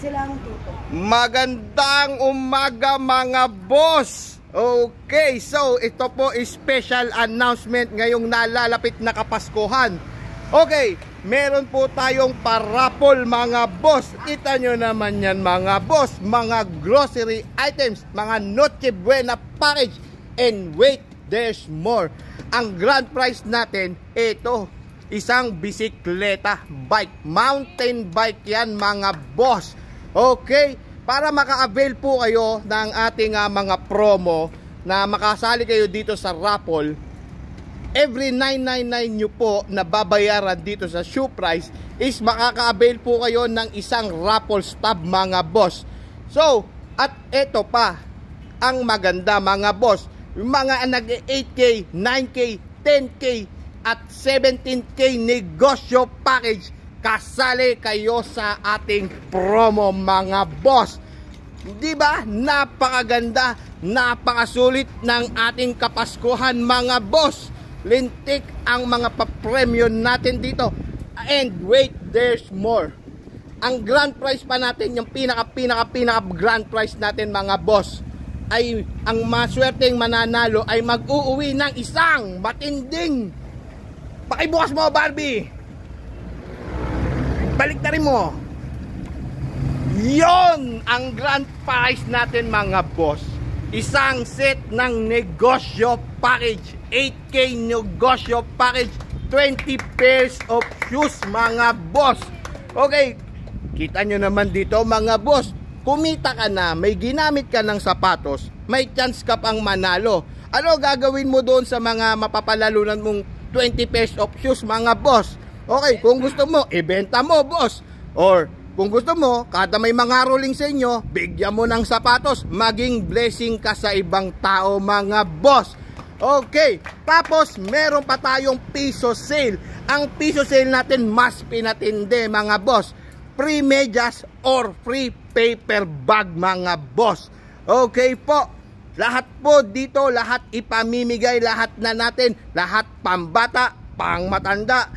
silang tuto. Magandang umaga mga boss! Okay, so ito po special announcement ngayong nalalapit na Kapaskuhan. Okay, meron po tayong parapol mga boss. Kita nyo naman yan mga boss. Mga grocery items, mga Noche Buena package. And wait, there's more. Ang grand prize natin, ito, isang bisikleta, bike, mountain bike yan mga boss. Okay, para maka-avail po kayo ng ating uh, mga promo na makasali kayo dito sa raffle, every 999 nyo po na babayaran dito sa shoe price is makaka-avail po kayo ng isang raffle stub mga boss. So, at eto pa, ang maganda mga boss, yung mga nag 8K, 9K, 10K, at 17K negosyo package kasali kayo sa ating promo mga boss. Di ba? Napakaganda, napakasulit ng ating kapaskuhan mga boss. Lintik ang mga papremyo natin dito. And wait, there's more. Ang grand prize pa natin, yung pinaka pinaka pinaka grand prize natin mga boss, ay ang maswerteng mananalo ay mag-uuwi ng isang matinding pakibukas mo Barbie balik na rin mo. Yon ang grand prize natin mga boss. Isang set ng negosyo package. 8K negosyo package. 20 pairs of shoes mga boss. Okay, kita nyo naman dito mga boss. Kumita ka na, may ginamit ka ng sapatos, may chance ka pang manalo. Ano gagawin mo doon sa mga mapapalalunan mong 20 pairs of shoes mga boss? Okay, kung gusto mo, ibenta mo, boss. Or, kung gusto mo, kada may mga rolling sa inyo, bigyan mo ng sapatos, maging blessing ka sa ibang tao, mga boss. Okay, tapos meron pa tayong piso sale. Ang piso sale natin mas pinatindi, mga boss. Free medyas or free paper bag, mga boss. Okay po, lahat po dito, lahat ipamimigay, lahat na natin, lahat pambata, pang matanda,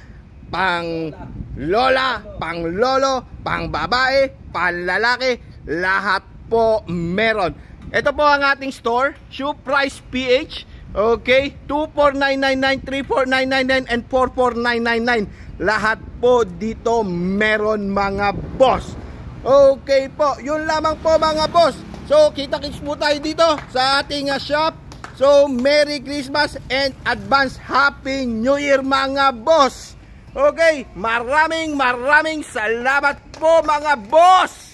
pang lola, pang lolo, pang babae, pang lalaki, lahat po meron. Ito po ang ating store, Shoe Price PH. Okay, 24999, 34999 and 44999. Lahat po dito meron mga boss. Okay po, yun lamang po mga boss. So, kita-kits po tayo dito sa ating uh, shop. So, Merry Christmas and advance Happy New Year mga boss! Okay, maraming maraming salamat po mga boss!